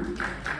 Thank you.